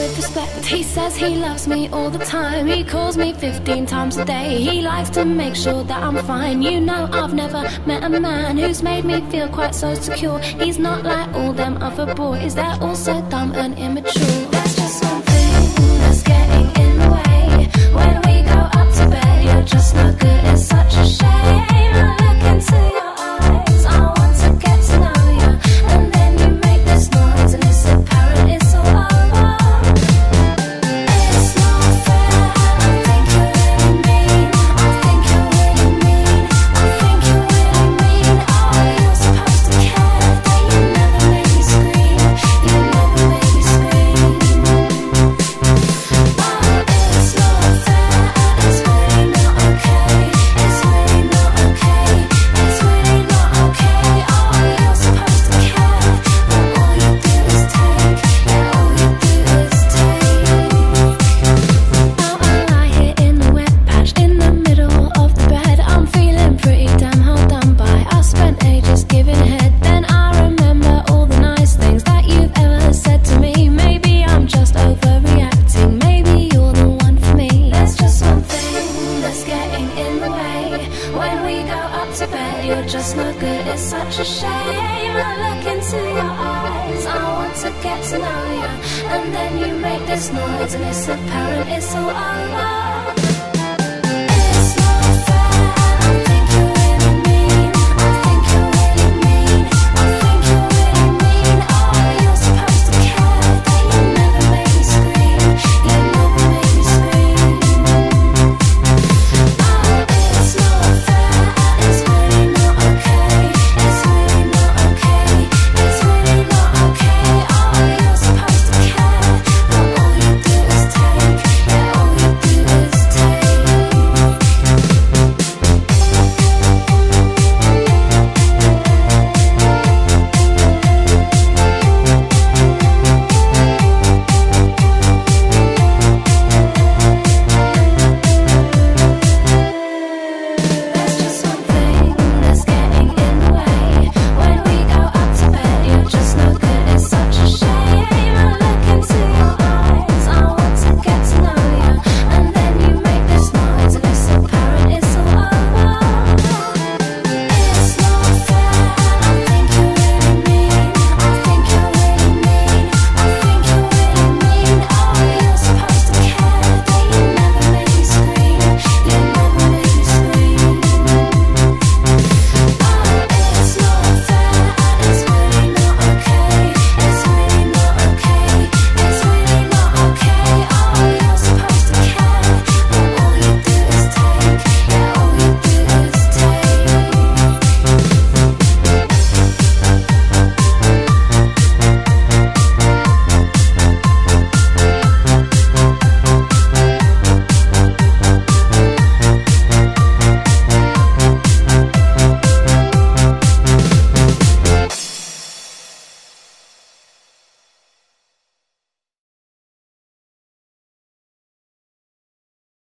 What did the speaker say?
with respect. He says he loves me all the time. He calls me 15 times a day. He likes to make sure that I'm fine. You know, I've never met a man who's made me feel quite so secure. He's not like all them other boys, they're all so dumb and immature. That's just one thing that's getting in the way. You're just not good. It's such a shame. I look into your eyes. I want to get to know you, and then you make this noise, and it's apparent it's all over.